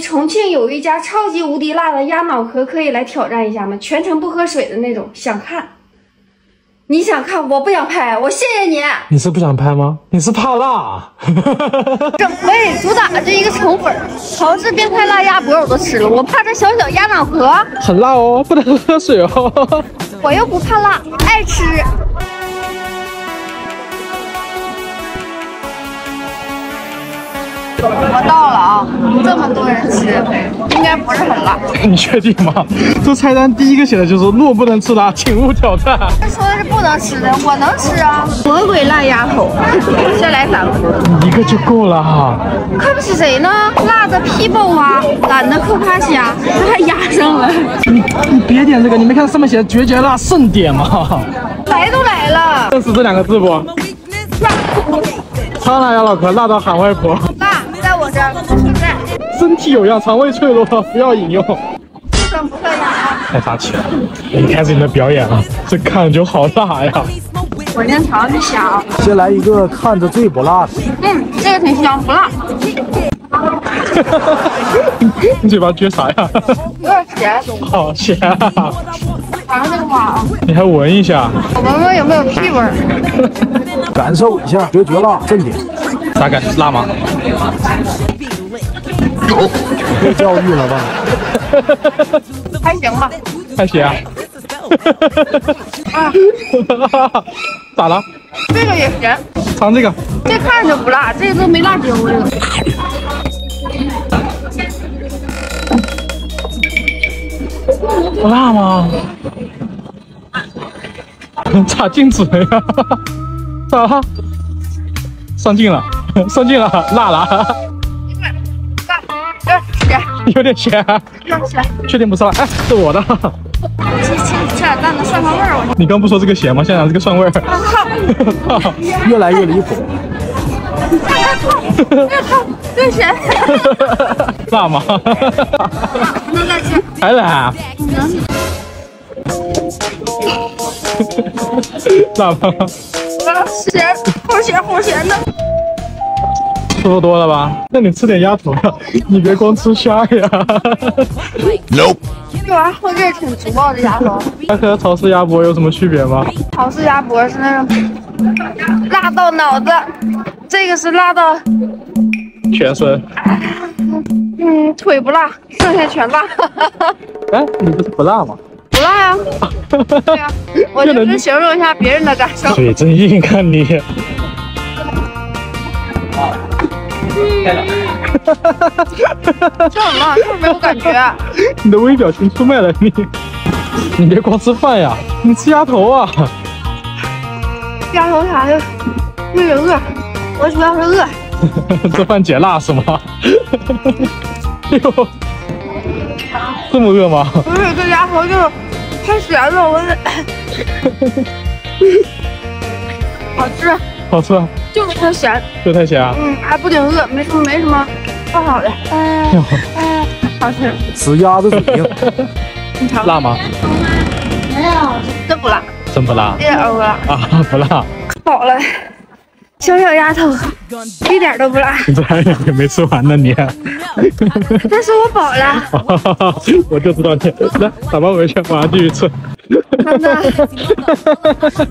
重庆有一家超级无敌辣的鸭脑壳，可以来挑战一下吗？全程不喝水的那种，想看？你想看？我不想拍，我谢谢你。你是不想拍吗？你是怕辣？喂，主打这一个宠粉，豪氏变态辣鸭脖我都吃了，我怕这小小鸭脑壳，很辣哦，不能喝水哦。我又不怕辣，爱吃。我到了啊！这么多人吃，应该不是很辣。你确定吗？这菜单第一个写的就是“若不能吃辣，请勿挑战”。这说的是不能吃的，我能吃啊！魔鬼辣鸭头，先来三个，一个就够了哈。看不起谁呢？辣的屁爆啊，懒得可怕虾，这还压上了。你你别点这个，你没看上面写的“绝绝辣盛典”吗？来都来了，认识这两个字不？超辣鸭脑壳，辣到喊外婆。我这现在身体有恙，肠胃脆弱，不要饮用。不算不算呀？太杀气了！你开始你的表演了，这看着就好辣呀！我先尝这虾啊。先来一个看着最不辣的。嗯，这个挺香，不辣。你嘴巴撅啥呀？有点咸。好咸啊！尝尝这个花啊。你还闻一下。我闻闻有没有屁味。感受一下，绝绝辣，正点。咋感？辣吗？有被教育了吧？还行吧。还行。啊！咋了？这个也行。尝这个。这看着不辣，这个都没辣椒味。不辣吗？咋进嘴呀？咋了？上镜了。上镜了，辣了，有点咸，咸，确定不是辣？哎，是我的。吃吃吃点蛋的蒜香味儿，我。你刚不说这个咸吗？现在这个蒜味儿。越来越离谱。越烫越咸。辣吗？能再吃？还辣？辣吗？咸，好咸好咸的。吃多了吧？那你吃点鸭头呀，你别光吃虾呀。No。这玩意儿后劲挺足啊，这鸭头。它和潮式鸭脖有什么区别吗？潮式鸭脖是那种辣到脑子，这个是辣到全身。嗯，腿不辣，剩下全辣。哎，你不是不辣吗？不辣呀。对呀，我就是形容一下别人的感受。嘴真硬，看你。开了，这么是没有感觉。你的微表情出卖了你，你别光吃饭呀，你吃鸭头啊。鸭头啥的，有点饿，我主要是饿。这饭解辣是吗？哎呦，这么饿吗？不是，这鸭头就是太咸了，我。好吃。好吃。就是太咸，就太咸啊！嗯，还不顶饿，没什么没什么不好的。哎，哎，好吃。死鸭子嘴硬。辣吗？没有，真不辣。真不辣？一点都不辣。啊，不辣。饱了，小小丫头，一点都不辣。你这还有两个没吃完呢，你。但是我饱了。我就知道你来打包回去，晚上继续吃。真的。